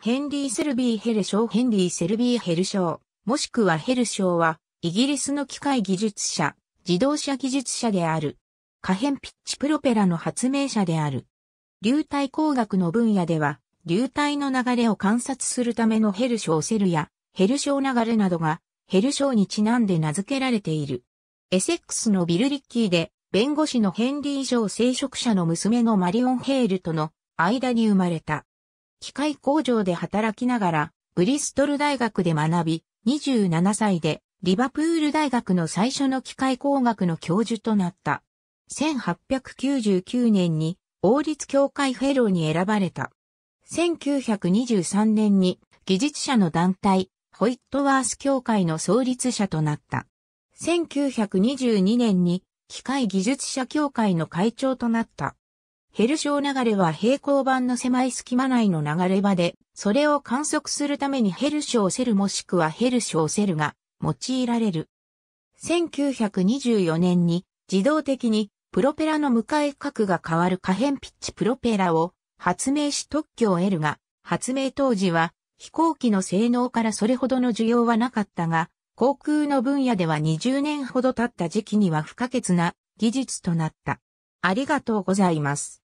ヘンリー・セルビー・ヘルショーヘンリー・セルビー・ヘルショー、もしくはヘルショーは、イギリスの機械技術者、自動車技術者である。可変ピッチプロペラの発明者である。流体工学の分野では、流体の流れを観察するためのヘルショーセルやヘルショー流れなどがヘルショーにちなんで名付けられている。エセックスのビレリキーで弁護士のヘンリー・ショー聖職者の娘のマリオン・ヘールとの間に生まれた。機械工場で働きながらブリストル大学で学び、27歳でリバプール大学の最初の機械工学の教授となった。1899年に王立協会フェローに選ばれた。1923年に技術者の団体、ホイットワース協会の創立者となった。1922年に機械技術者協会の会長となった。ヘルショー流れは平行板の狭い隙間内の流れ場で、それを観測するためにヘルショーセルもしくはヘルショーセルが用いられる。1924年に自動的にプロペラの向かい角が変わる可変ピッチプロペラを発明し特許を得るが、発明当時は飛行機の性能からそれほどの需要はなかったが、航空の分野では20年ほど経った時期には不可欠な技術となった。ありがとうございます。